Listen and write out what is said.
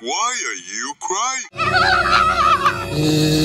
Why are you crying?